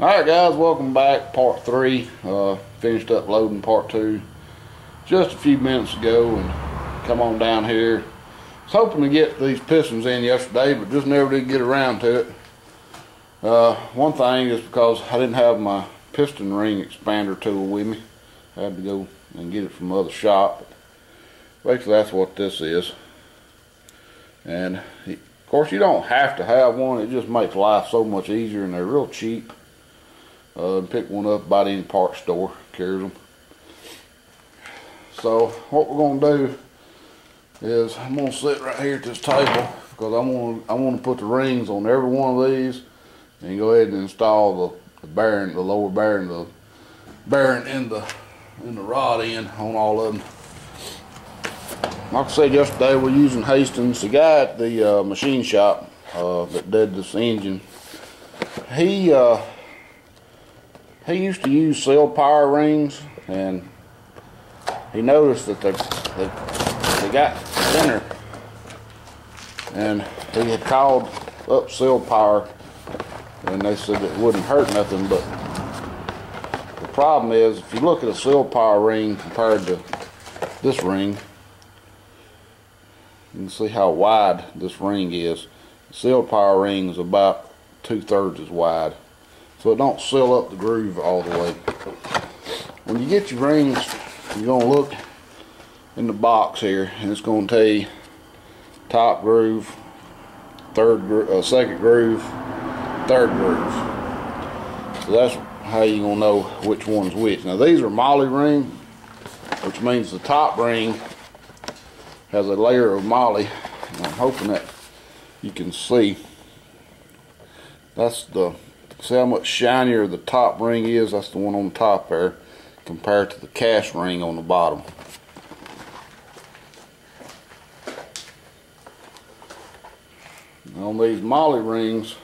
Alright guys, welcome back, part three. Uh, finished up loading part two just a few minutes ago and come on down here. I Was hoping to get these pistons in yesterday, but just never did get around to it. Uh, one thing is because I didn't have my piston ring expander tool with me. I had to go and get it from other shop. Basically that's what this is. And of course you don't have to have one, it just makes life so much easier and they're real cheap. Uh, pick one up about any parts store, carries them. So what we're gonna do is I'm gonna sit right here at this table because I want I want to put the rings on every one of these and go ahead and install the, the bearing, the lower bearing, the bearing in the in the rod end on all of them. Like I said yesterday, we're using Hastings. The guy at the uh, machine shop uh, that did this engine, he uh, he used to use Sealed Power rings and he noticed that they, they, they got thinner. And he had called up Sealed Power and they said it wouldn't hurt nothing but the problem is if you look at a Sealed Power ring compared to this ring you can see how wide this ring is. The Sealed Power ring is about two-thirds as wide so it don't seal up the groove all the way. When you get your rings, you're going to look in the box here and it's going to tell you top groove, third uh, second groove, third groove. So that's how you're going to know which one's which. Now these are moly ring, which means the top ring has a layer of moly. I'm hoping that you can see. That's the See how much shinier the top ring is? That's the one on the top there compared to the cast ring on the bottom. On these moly rings,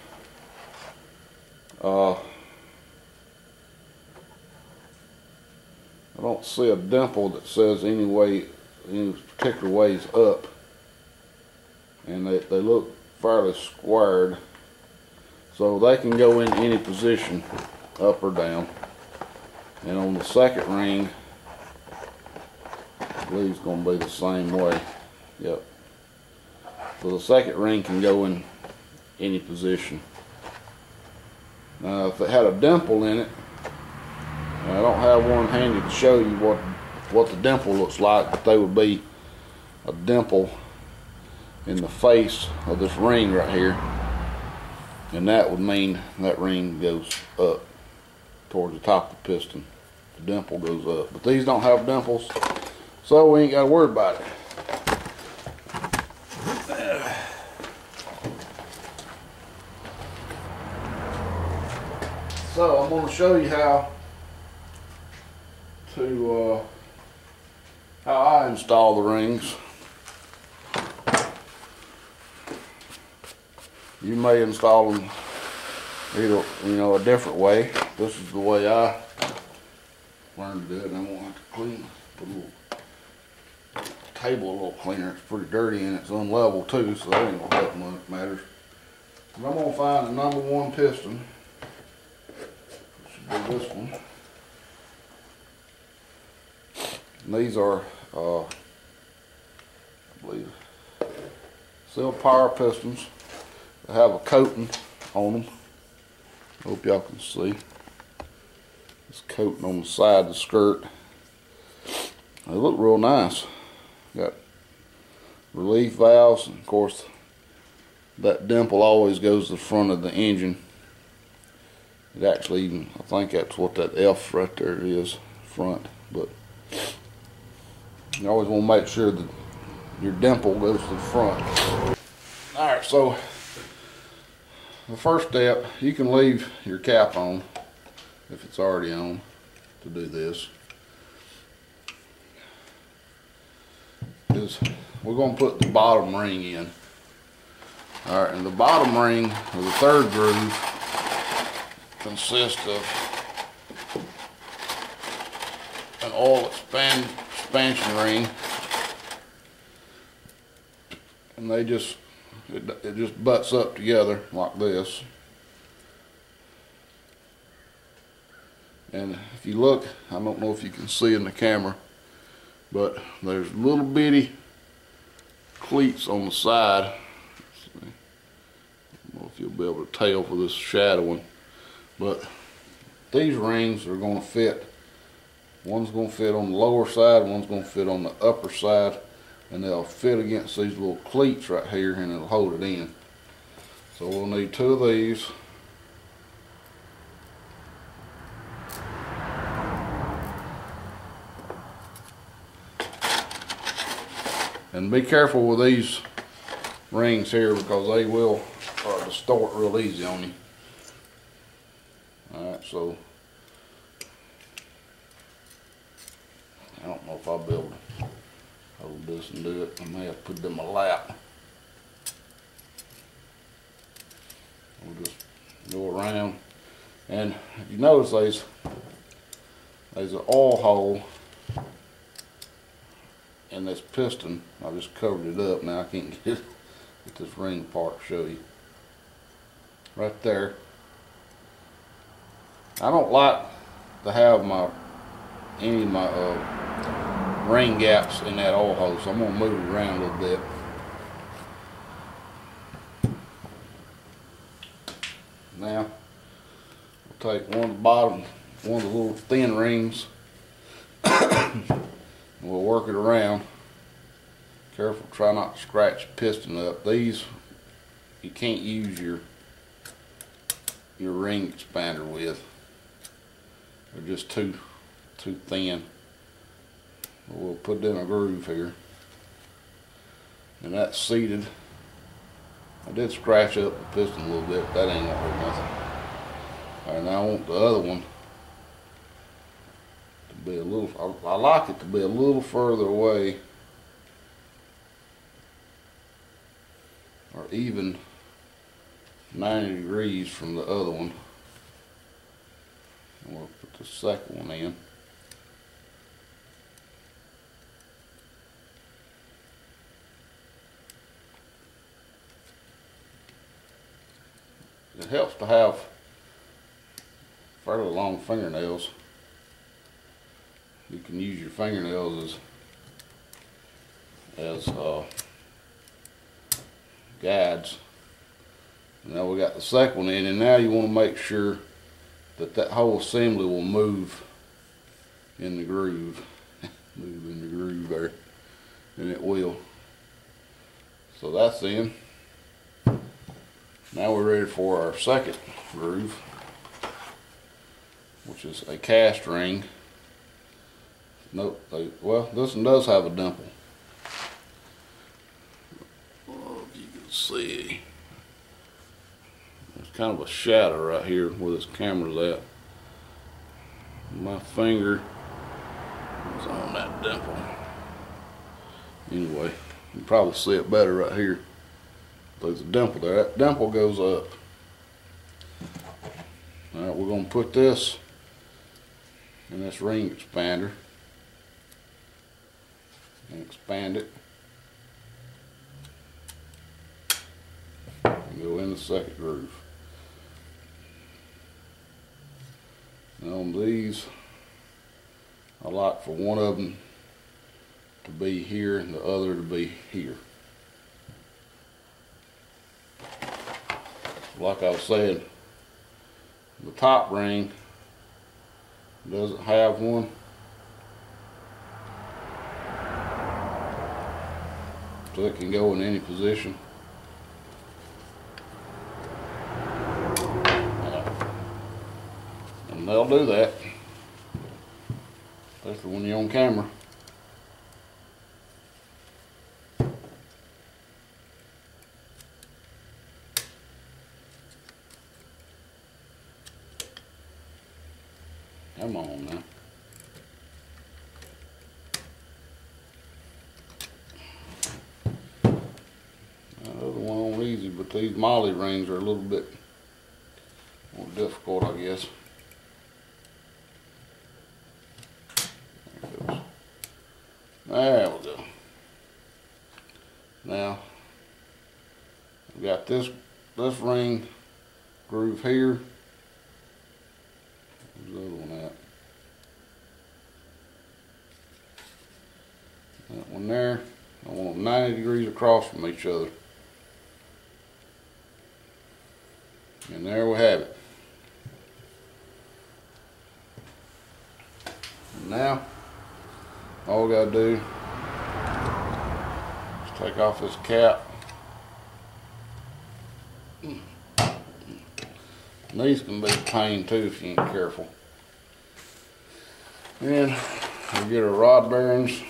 uh, I don't see a dimple that says any way, any particular ways up. And they, they look fairly squared. So they can go in any position, up or down. And on the second ring, I believe it's going to be the same way. Yep. So the second ring can go in any position. Now if it had a dimple in it, I don't have one handy to show you what what the dimple looks like, but they would be a dimple in the face of this ring right here and that would mean that ring goes up towards the top of the piston. The dimple goes up. But these don't have dimples, so we ain't got to worry about it. So I'm going to show you how to uh, how I install the rings. You may install them either you know a different way. This is the way I learned to do it and I'm gonna have to clean put a little table a little cleaner. It's pretty dirty and it's unlevel too so that ain't gonna help much matters. But I'm gonna find the number one piston. Should be this one. And these are uh, I believe Sealed Power pistons they have a coating on them. Hope y'all can see. This coating on the side of the skirt. They look real nice. Got relief valves, and of course, that dimple always goes to the front of the engine. It actually even, I think that's what that F right there is, front. But you always want to make sure that your dimple goes to the front. Alright, so the first step, you can leave your cap on if it's already on to do this. Is we're going to put the bottom ring in. Alright, and the bottom ring of the third groove consists of an oil expand, expansion ring. And they just it, it just butts up together like this. And if you look, I don't know if you can see in the camera, but there's little bitty cleats on the side. I don't know if you'll be able to tell for this shadowing, but these rings are gonna fit. One's gonna fit on the lower side, one's gonna fit on the upper side, and they'll fit against these little cleats right here and it'll hold it in. So we'll need two of these. And be careful with these rings here because they will uh, distort real easy on you. Alright, so I don't know if I'll be able and do it. I may have put it in lap. We'll just go around. And you notice there's there's an oil hole in this piston. I just covered it up. Now I can't get, get this ring part to show you. Right there. I don't like to have my any of my uh, ring gaps in that oil hole, so I'm gonna move it around a little bit. Now, we'll take one of the bottom, one of the little thin rings, and we'll work it around. Careful, try not to scratch the piston up. These, you can't use your your ring expander with. They're just too too thin. We'll put it in a groove here. And that's seated. I did scratch up the piston a little bit, that ain't gonna hurt nothing. Alright, now I want the other one to be a little, I, I like it to be a little further away. Or even 90 degrees from the other one. And we'll put the second one in. It helps to have fairly long fingernails. You can use your fingernails as as uh, guides. Now we got the second one in, and now you want to make sure that that whole assembly will move in the groove. move in the groove there, and it will. So that's in. Now we're ready for our second groove, which is a cast ring. Nope, they, well, this one does have a dimple. Oh, you can see. There's kind of a shadow right here where this camera's at. My finger is on that dimple. Anyway, you can probably see it better right here. There's a dimple there. That dimple goes up. All right, we're gonna put this in this ring expander and expand it. And go in the second groove. Now on these, I like for one of them to be here and the other to be here. Like I was saying, the top ring doesn't have one. So it can go in any position. And they'll do that. Especially when you're on camera. These moly rings are a little bit more difficult, I guess. There, we go. Now, I've got this, this ring groove here. The other one. That one there. I want them 90 degrees across from each other. And there we have it. Now, all we gotta do is take off this cap. And these can be a pain too if you ain't careful. And we get our rod bearings.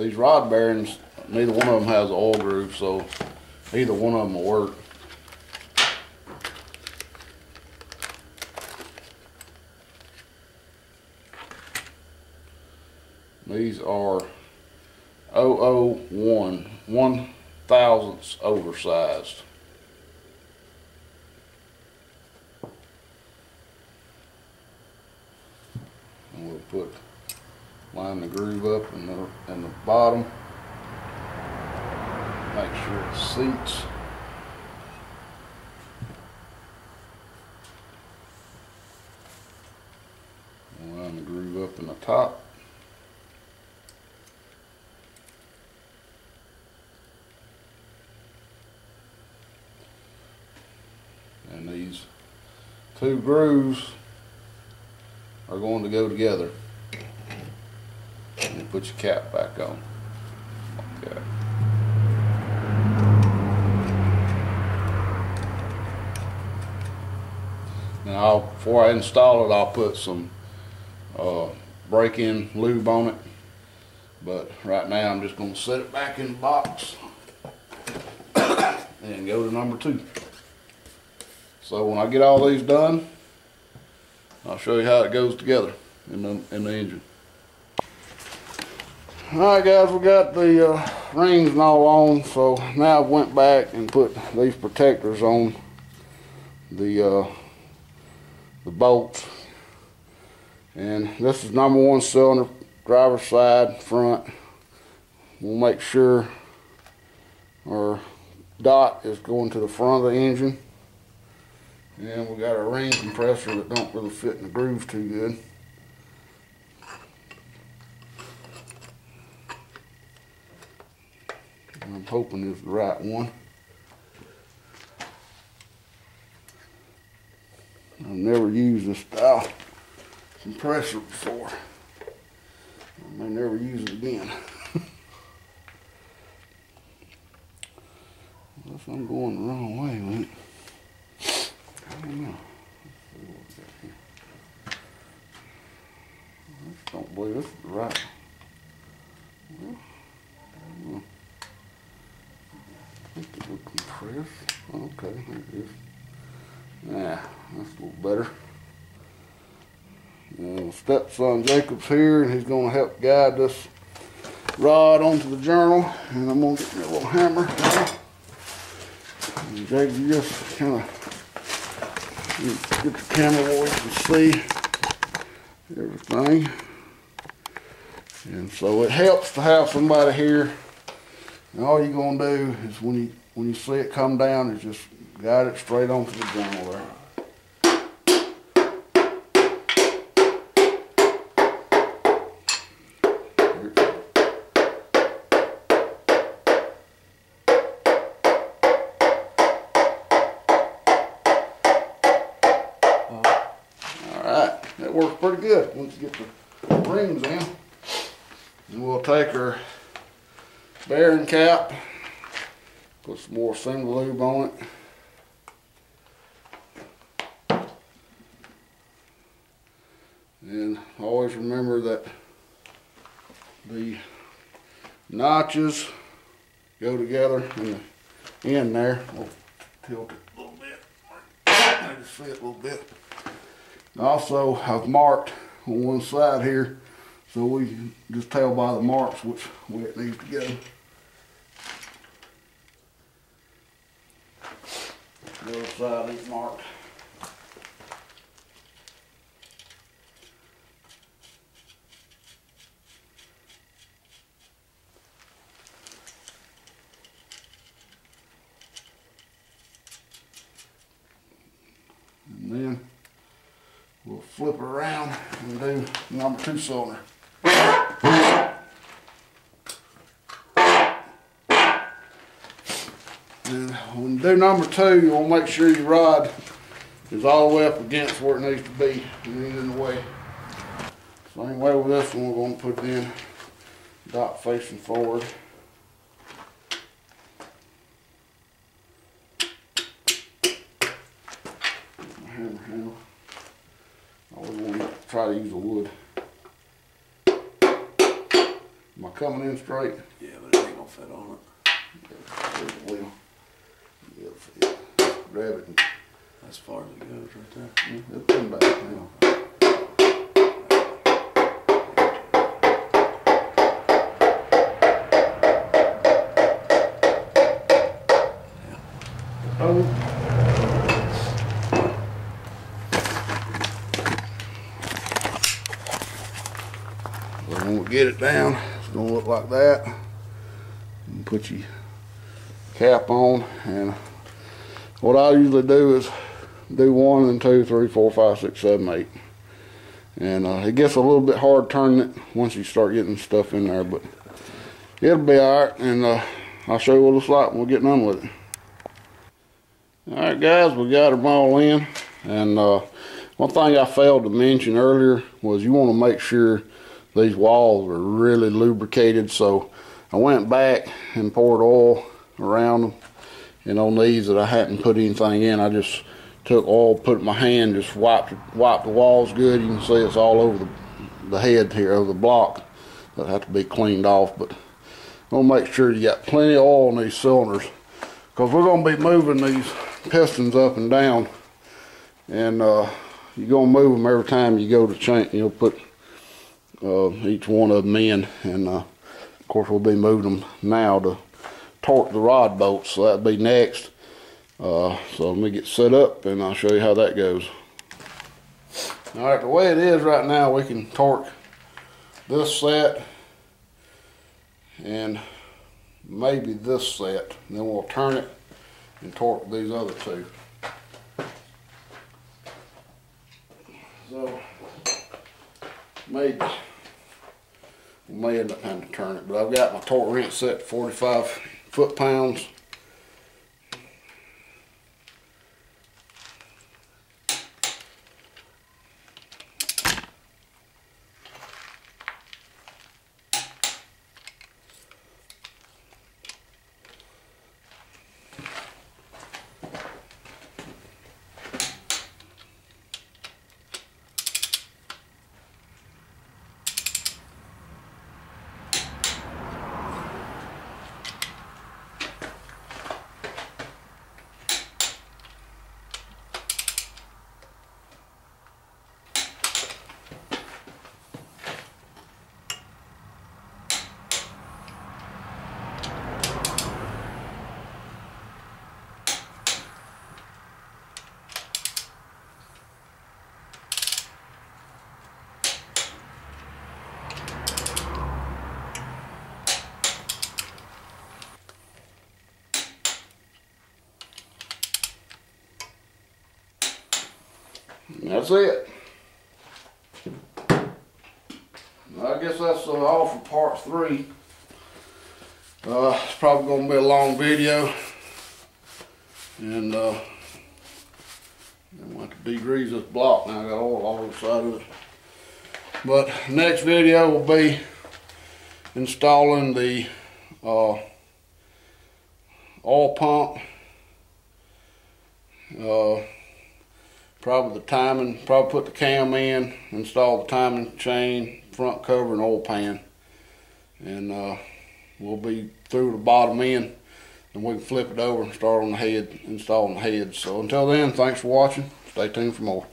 These rod bearings, neither one of them has an oil groove, so either one of them will work. These are 001, one thousandths oversized. And we'll put, line the groove up in the, in the bottom. Make sure it seats. Line the groove up in the top. And these two grooves are going to go together. Put your cap back on. Okay. Now, before I install it, I'll put some uh, break-in lube on it. But right now, I'm just going to set it back in the box and go to number two. So when I get all these done, I'll show you how it goes together in the, in the engine. Alright guys, we got the uh, rings and all on, so now I went back and put these protectors on the uh, the bolts. And this is number one cylinder, driver's side, front. We'll make sure our dot is going to the front of the engine. And we got a ring compressor that don't really fit in the groove too good. I'm hoping it's the right one. I've never used this style compressor before. I may never use it again. Unless I'm going the wrong way with it. I don't know. Let's see what we got here. I just don't believe this is the right. Well, I don't know. I think it will compress. Okay, there it is. Yeah, that's a little better. Uh, stepson Jacob's here and he's gonna help guide this rod onto the journal and I'm gonna get me a little hammer. And Jacob, you just kind of get the camera where you can see everything. And so it helps to have somebody here. And all you're gonna do is when you when you see it come down, is just guide it straight onto the journal there. That works pretty good once you get the rings in. And we'll take our bearing cap, put some more single lube on it. And always remember that the notches go together in the end there. We'll tilt it a little bit. Let it fit a little bit. Also, I've marked on one side here, so we just tell by the marks which way it needs to go. The other side is marked. And then we'll flip it around and do number two cylinder. And when you do number two, you want to make sure your rod is all the way up against where it needs to be and ain't in the way. Same way with this one, we're going to put it in dot facing forward. Hammer handle. Always want to try to use the wood. Am I coming in straight? Yeah, but it ain't gonna fit on it. There's the wheel. Yeah, yeah. Grab it and As far as it goes right there. yeah, it'll come back now. Down, it's gonna look like that. Put your cap on and what I usually do is do one and two, three, four, five, six, seven, eight. And uh, it gets a little bit hard turning it once you start getting stuff in there, but it'll be alright and uh, I'll show you what it's like when we get done with it. Alright guys, we got them all in and uh, one thing I failed to mention earlier was you want to make sure these walls are really lubricated so I went back and poured oil around them and on these that I hadn't put anything in I just took oil put my hand just wiped wiped the walls good. You can see it's all over the, the head here of the block that have to be cleaned off. But i gonna make sure you got plenty of oil in these cylinders because we're gonna be moving these pistons up and down. And uh, you're gonna move them every time you go to change you'll put uh, each one of them in and uh, of course we'll be moving them now to torque the rod bolts so that'll be next. Uh, so let me get set up and I'll show you how that goes. All right the way it is right now we can torque this set and maybe this set then we'll turn it and torque these other two. So maybe may end up having to turn it, but I've got my torque wrench set to 45 foot That's it. I guess that's uh, all for part three. Uh, it's probably going to be a long video. And uh, going to to degrease this block now. I got oil all over the side of it. But next video will be installing the uh, oil pump. Uh, probably the timing, probably put the cam in, install the timing chain, front cover and oil pan. And uh, we'll be through the bottom end and we can flip it over and start on the head, installing the head. So until then, thanks for watching. Stay tuned for more.